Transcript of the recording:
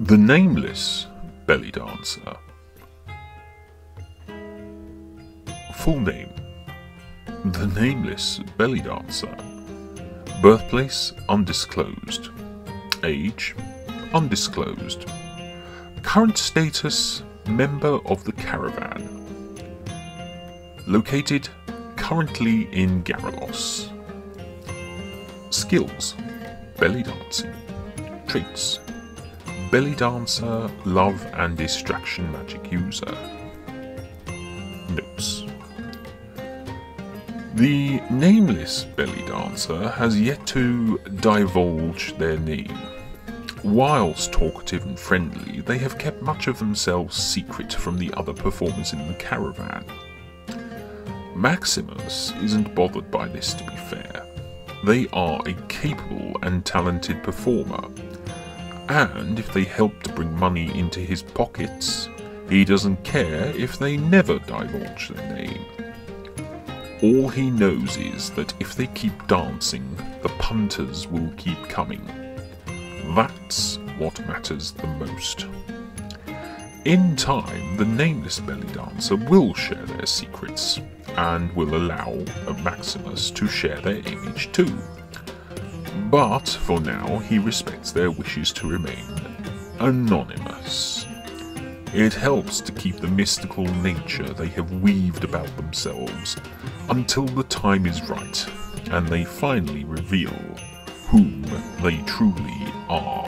The Nameless Belly Dancer. Full name The Nameless Belly Dancer. Birthplace undisclosed. Age undisclosed. Current status member of the caravan. Located currently in Garalos. Skills belly dancing. Traits belly dancer, love and distraction magic user. Notes The nameless belly dancer has yet to divulge their name. Whilst talkative and friendly, they have kept much of themselves secret from the other performers in the caravan. Maximus isn't bothered by this, to be fair. They are a capable and talented performer, and if they help to bring money into his pockets, he doesn't care if they never divulge their name. All he knows is that if they keep dancing, the punters will keep coming. That's what matters the most. In time, the nameless belly dancer will share their secrets, and will allow a Maximus to share their image too. But for now, he respects their wishes to remain anonymous. It helps to keep the mystical nature they have weaved about themselves until the time is right and they finally reveal whom they truly are.